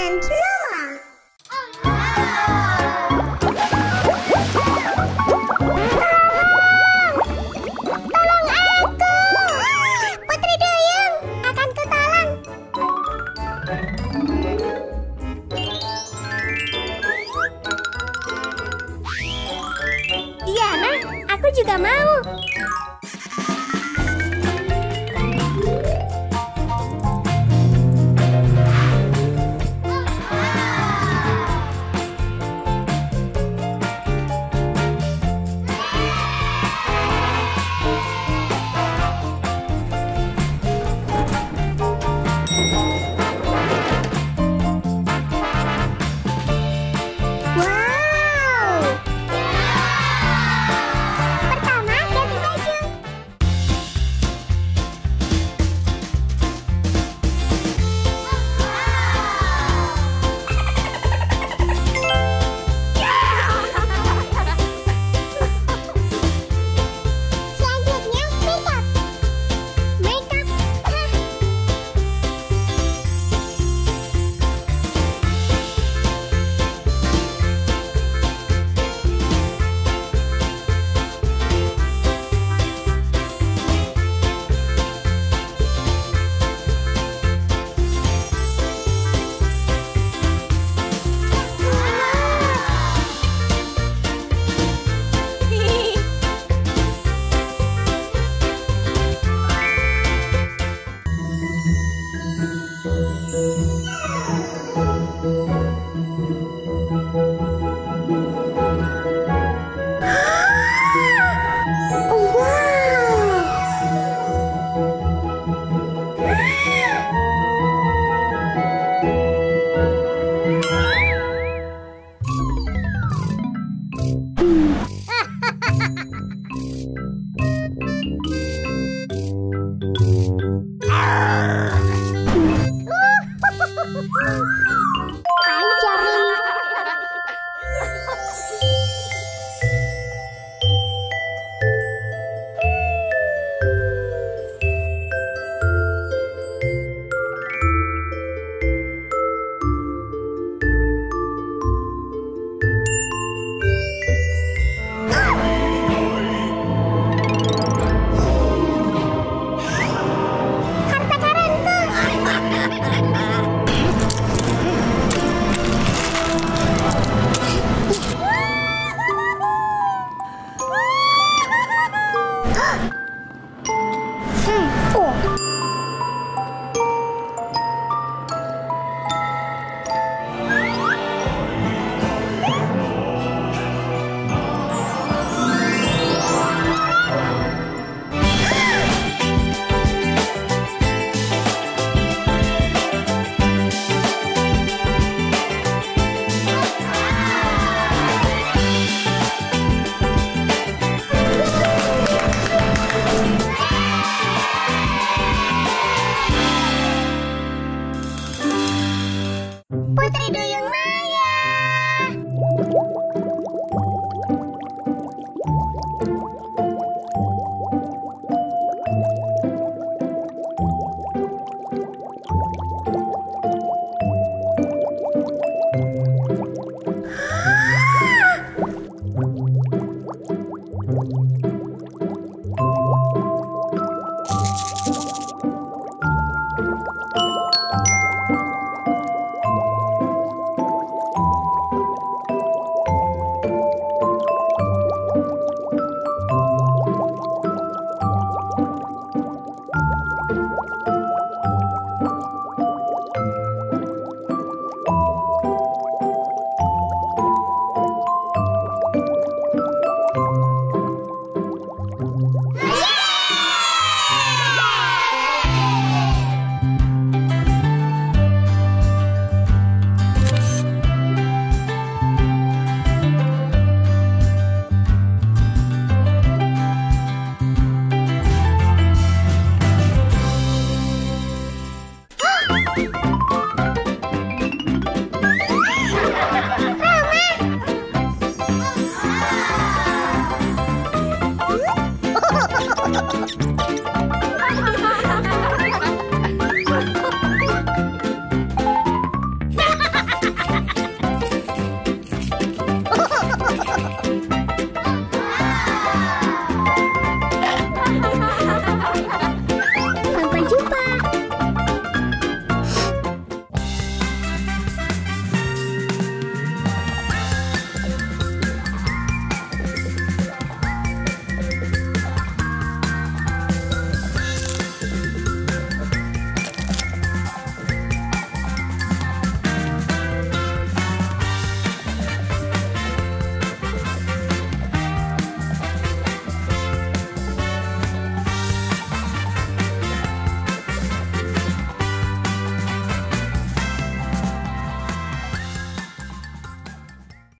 and kutolong. Diana, aku juga mau. 哦 Putri Duyung Maya. Ha ha ha ha!